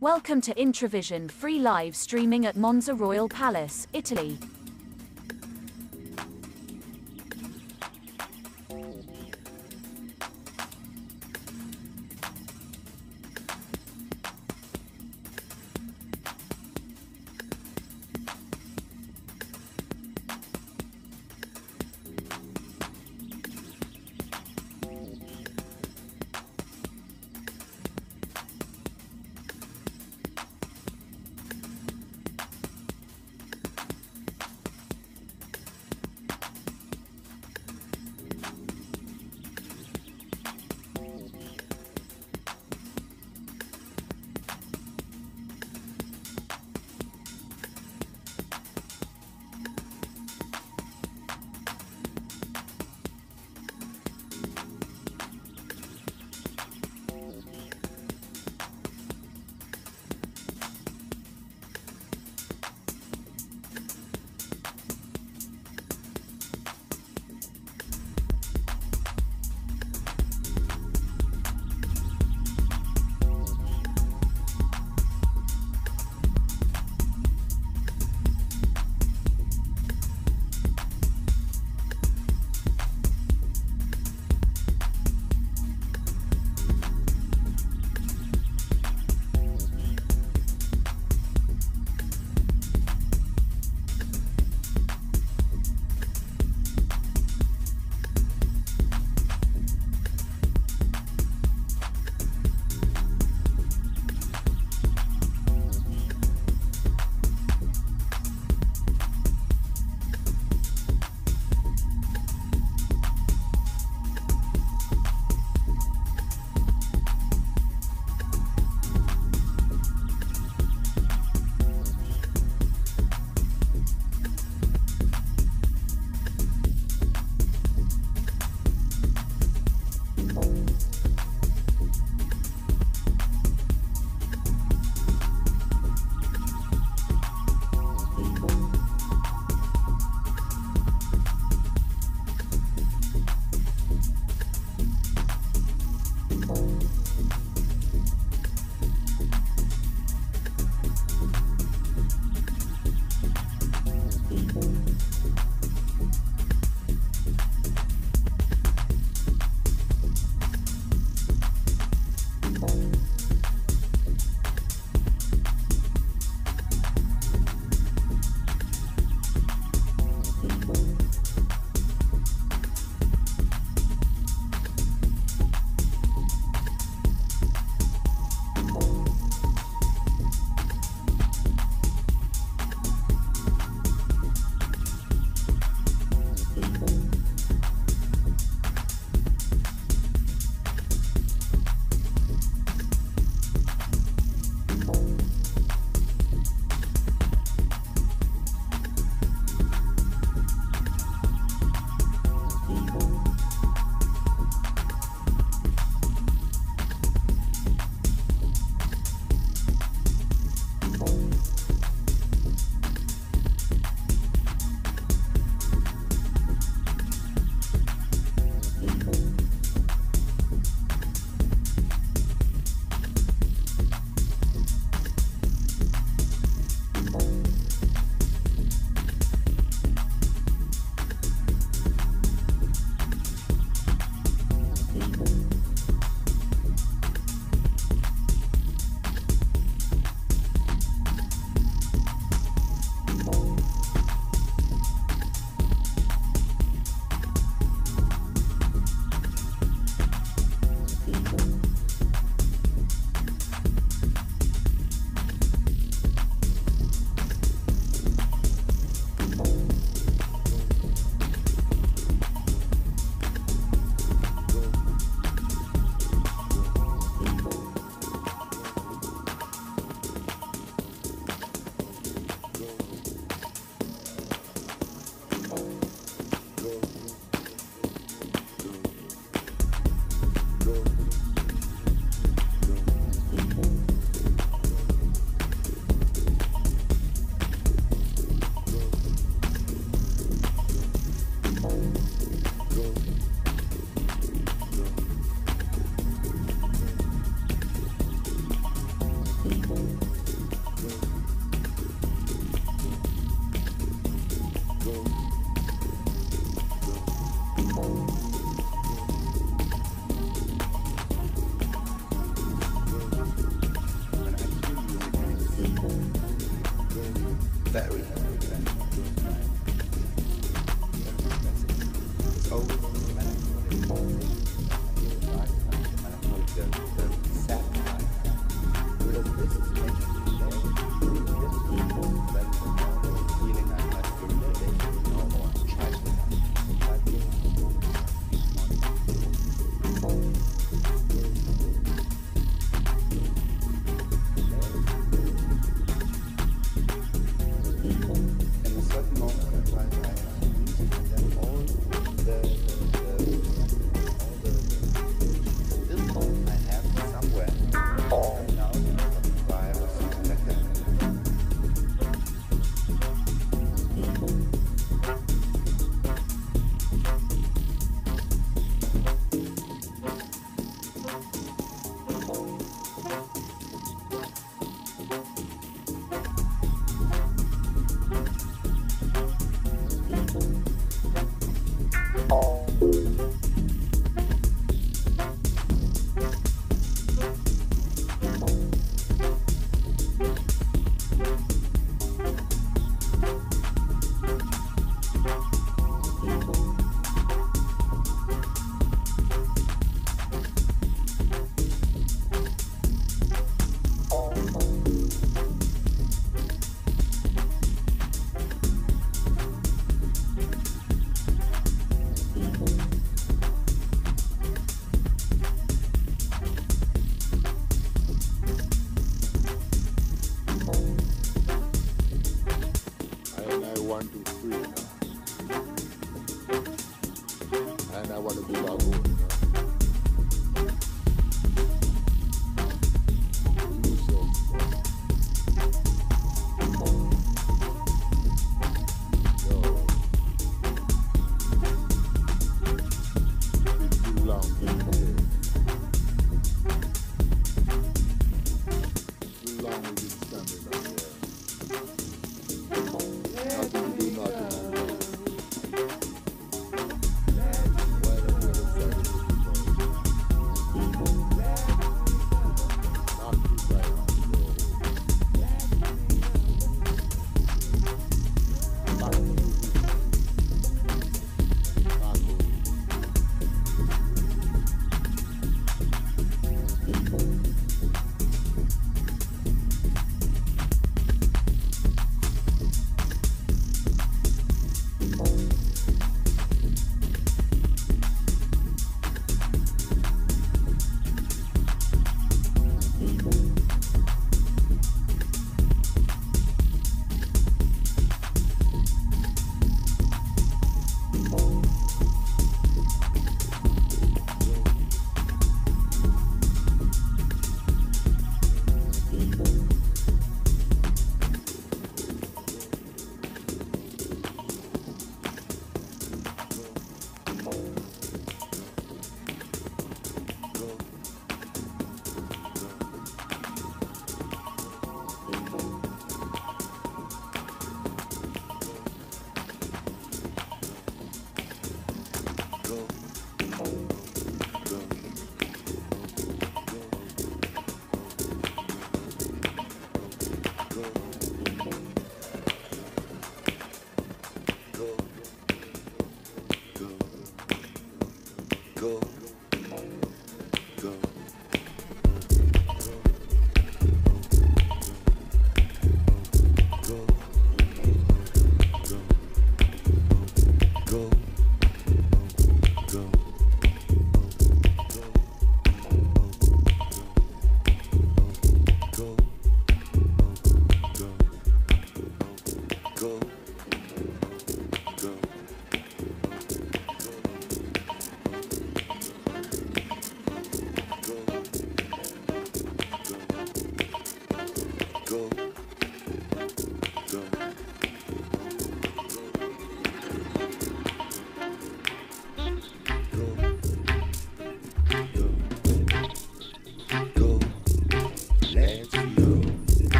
Welcome to Intravision free live streaming at Monza Royal Palace, Italy.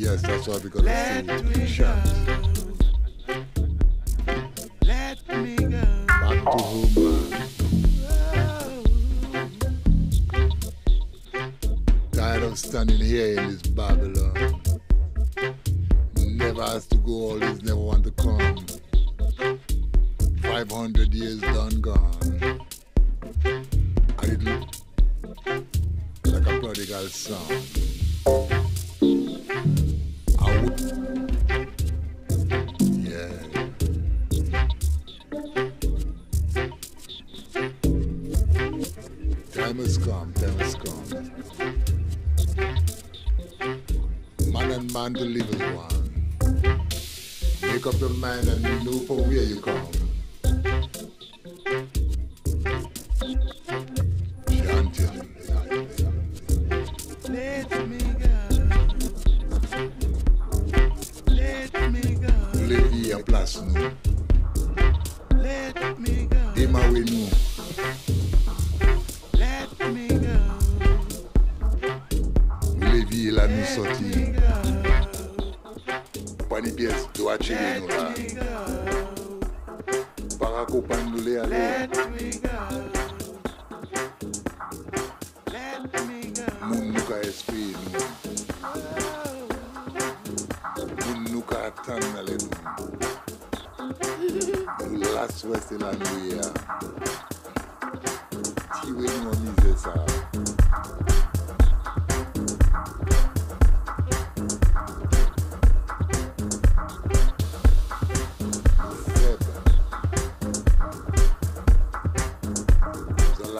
Yes, that's why we're going to sing shout. Let me go. Back to Huma. Tired of standing here in this Babylon. Never has to go, always never want to come. 500 years done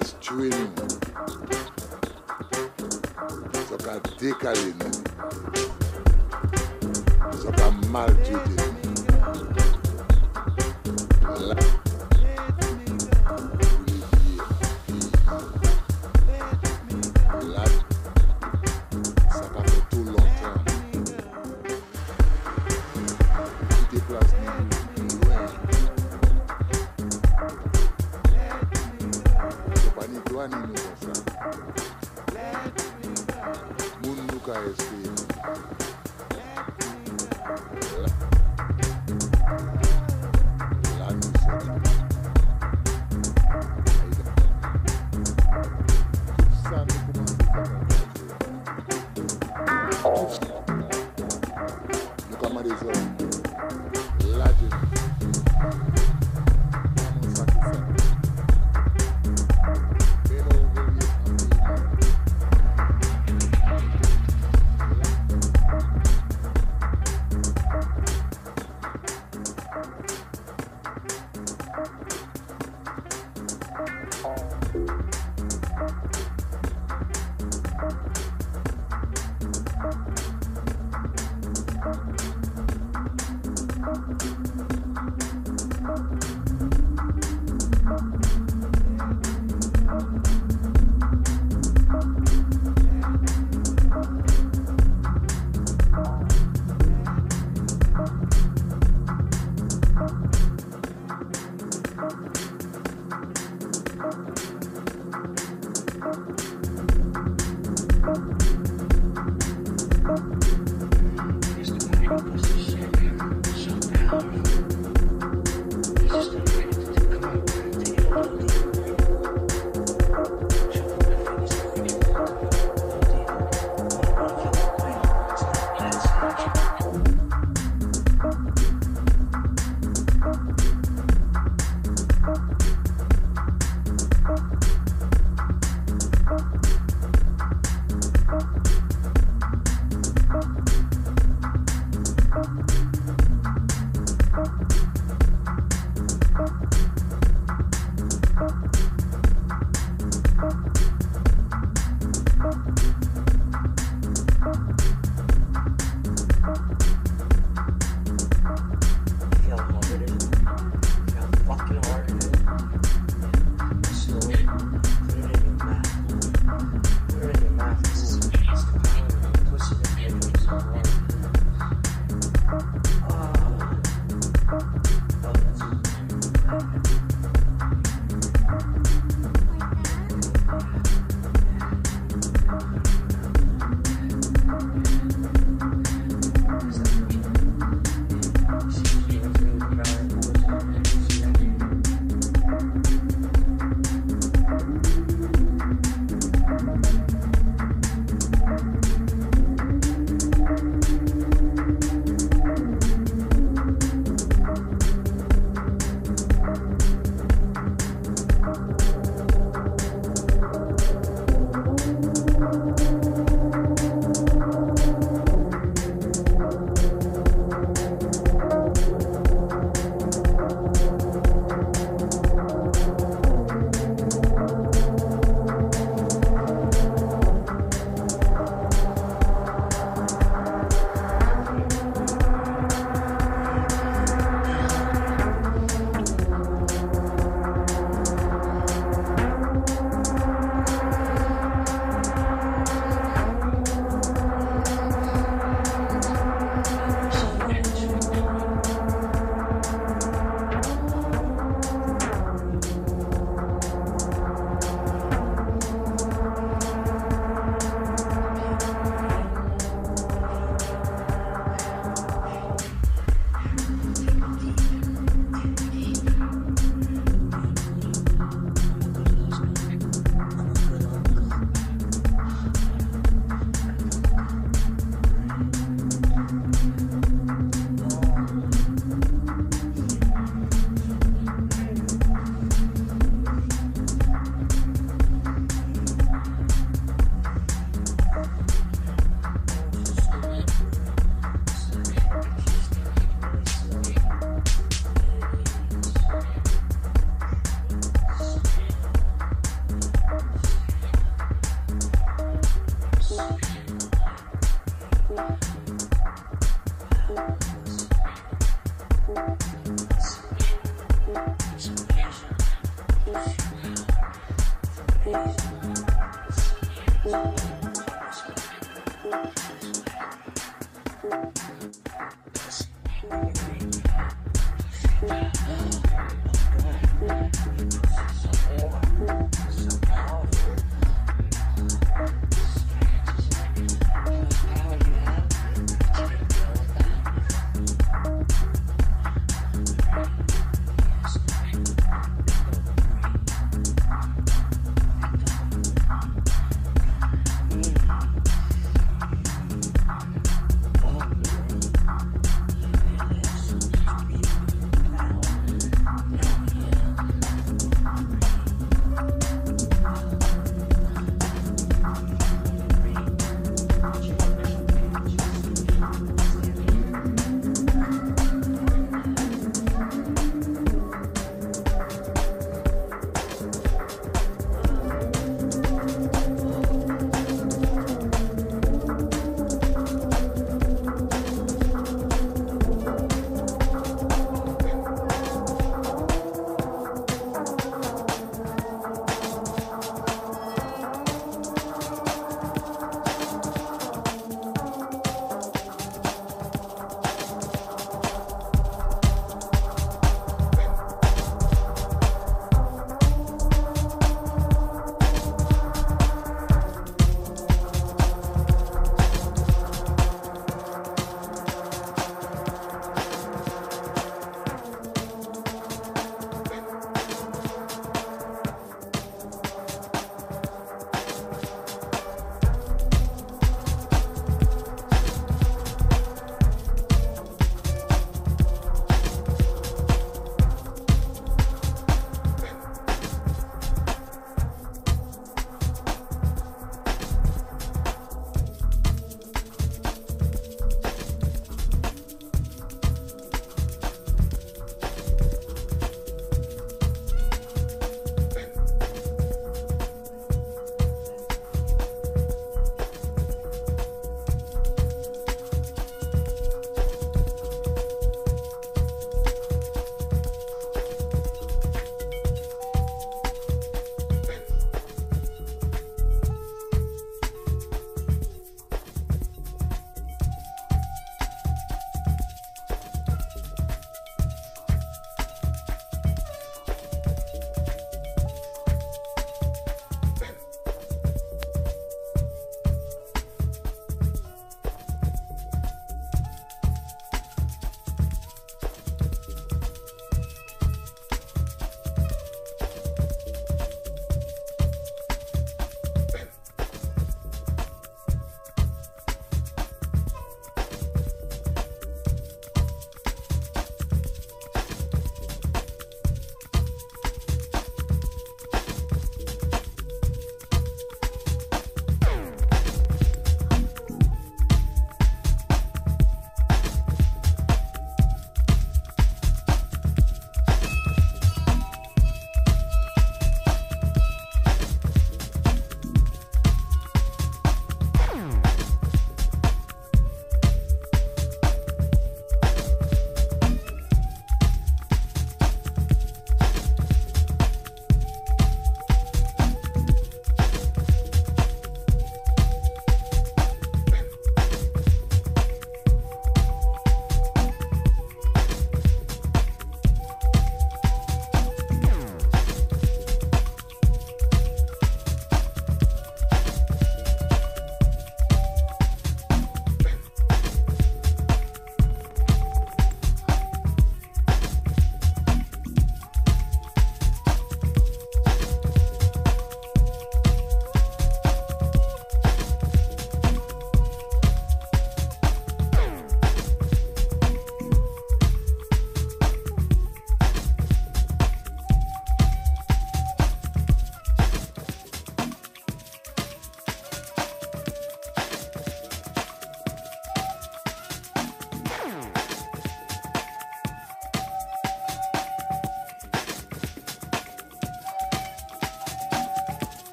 as chewing soka dekale ni soka maltrete it.